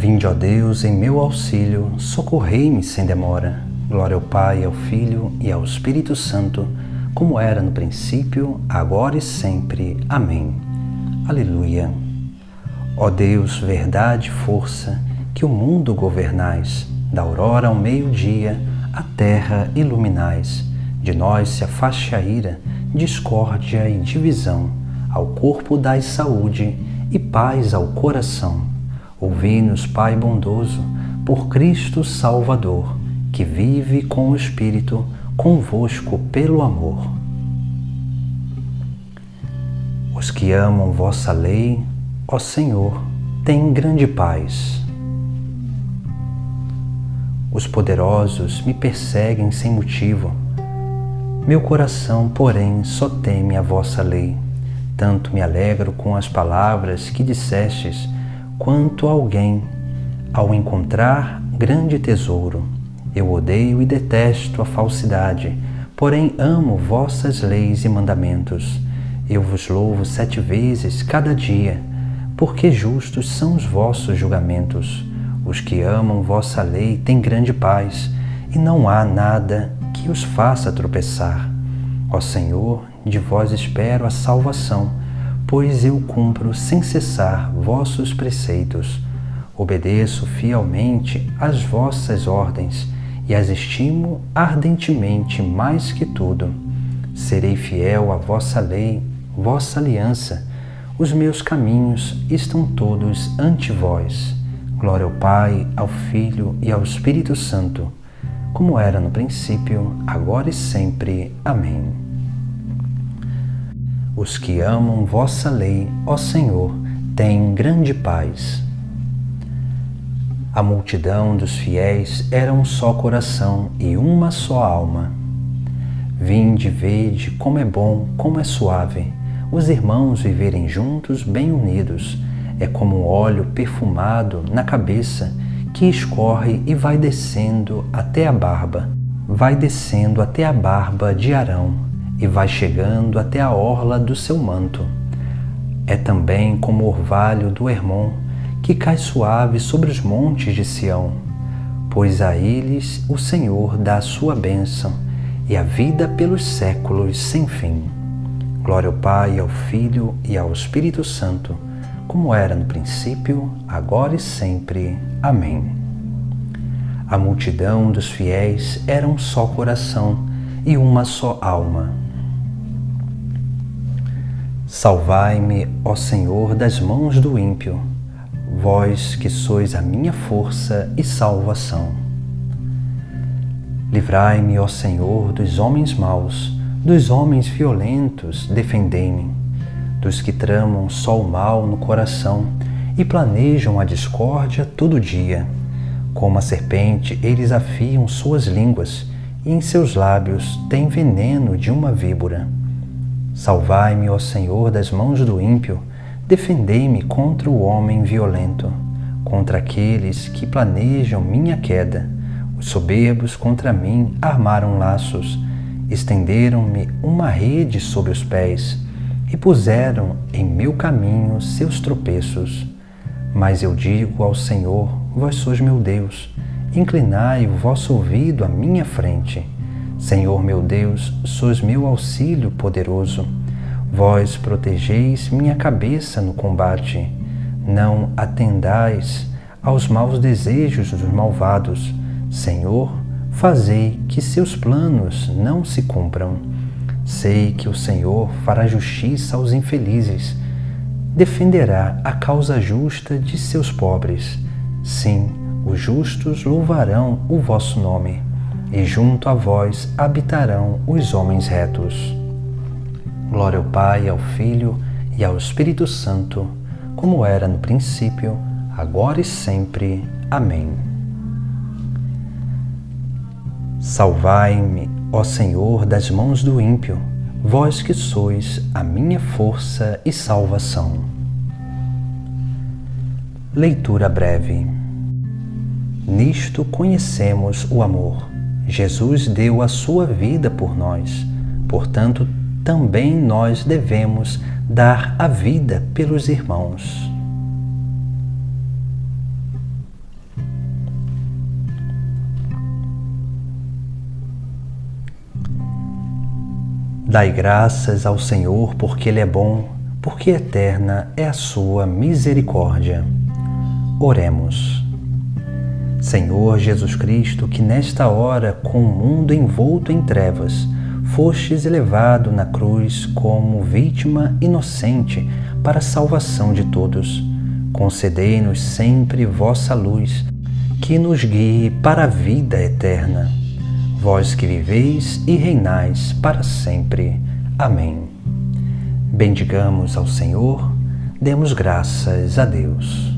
Vinde, ó Deus, em meu auxílio, socorrei-me sem demora. Glória ao Pai, ao Filho e ao Espírito Santo, como era no princípio, agora e sempre. Amém. Aleluia. Ó Deus, verdade e força, que o mundo governais, da aurora ao meio-dia, a terra iluminais. De nós se afaste a ira, discórdia e divisão. Ao corpo dai saúde e paz ao coração Ouvi-nos, Pai bondoso, por Cristo Salvador, que vive com o Espírito, convosco pelo amor. Os que amam vossa lei, ó Senhor, têm grande paz. Os poderosos me perseguem sem motivo. Meu coração, porém, só teme a vossa lei. Tanto me alegro com as palavras que dissestes quanto alguém ao encontrar grande tesouro. Eu odeio e detesto a falsidade, porém amo vossas leis e mandamentos. Eu vos louvo sete vezes cada dia, porque justos são os vossos julgamentos. Os que amam vossa lei têm grande paz, e não há nada que os faça tropeçar. Ó Senhor, de vós espero a salvação pois eu cumpro sem cessar vossos preceitos. Obedeço fielmente às vossas ordens e as estimo ardentemente mais que tudo. Serei fiel à vossa lei, vossa aliança. Os meus caminhos estão todos ante vós. Glória ao Pai, ao Filho e ao Espírito Santo, como era no princípio, agora e sempre. Amém. Os que amam vossa lei, ó Senhor, têm grande paz. A multidão dos fiéis era um só coração e uma só alma. Vinde, vede como é bom, como é suave, os irmãos viverem juntos, bem unidos. É como um óleo perfumado na cabeça que escorre e vai descendo até a barba, vai descendo até a barba de Arão e vai chegando até a orla do seu manto. É também como o orvalho do Hermon, que cai suave sobre os montes de Sião, pois a eles o Senhor dá a sua bênção e a vida pelos séculos sem fim. Glória ao Pai, ao Filho e ao Espírito Santo, como era no princípio, agora e sempre. Amém. A multidão dos fiéis era um só coração e uma só alma Salvai-me, ó Senhor, das mãos do ímpio, vós que sois a minha força e salvação. Livrai-me, ó Senhor, dos homens maus, dos homens violentos, defendei-me, dos que tramam só o mal no coração e planejam a discórdia todo dia. Como a serpente, eles afiam suas línguas, e em seus lábios têm veneno de uma víbora. Salvai-me, ó Senhor, das mãos do ímpio, defendei-me contra o homem violento, contra aqueles que planejam minha queda. Os soberbos contra mim armaram laços, estenderam-me uma rede sobre os pés e puseram em meu caminho seus tropeços. Mas eu digo ao Senhor: Vós sois meu Deus, inclinai o vosso ouvido à minha frente. Senhor meu Deus, sois meu auxílio poderoso. Vós protegeis minha cabeça no combate. Não atendais aos maus desejos dos malvados. Senhor, fazei que seus planos não se cumpram. Sei que o Senhor fará justiça aos infelizes, defenderá a causa justa de seus pobres. Sim, os justos louvarão o vosso nome e junto a vós habitarão os homens retos. Glória ao Pai, ao Filho e ao Espírito Santo, como era no princípio, agora e sempre. Amém. Salvai-me, ó Senhor, das mãos do ímpio, vós que sois a minha força e salvação. Leitura breve. Nisto conhecemos o amor Jesus deu a sua vida por nós, portanto, também nós devemos dar a vida pelos irmãos. Dai graças ao Senhor, porque Ele é bom, porque eterna é a sua misericórdia. Oremos. Senhor Jesus Cristo, que nesta hora, com o mundo envolto em trevas, fostes elevado na cruz como vítima inocente para a salvação de todos, concedei-nos sempre vossa luz, que nos guie para a vida eterna. Vós que viveis e reinais para sempre. Amém. Bendigamos ao Senhor, demos graças a Deus.